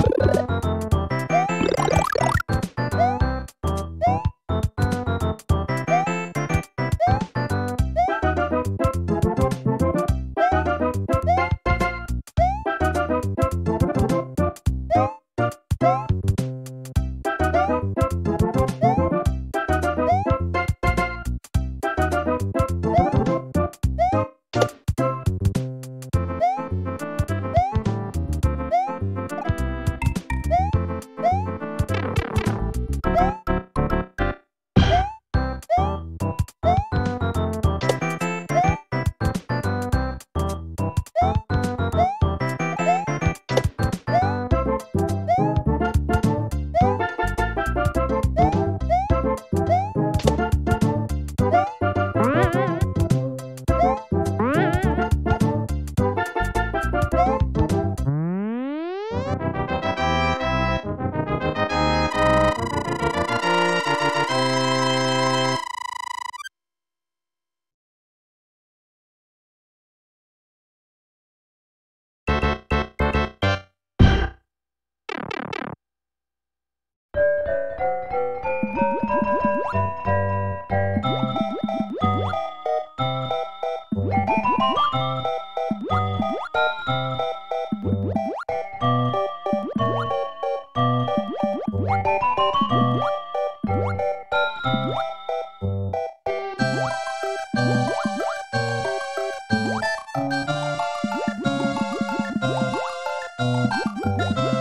you Thank you.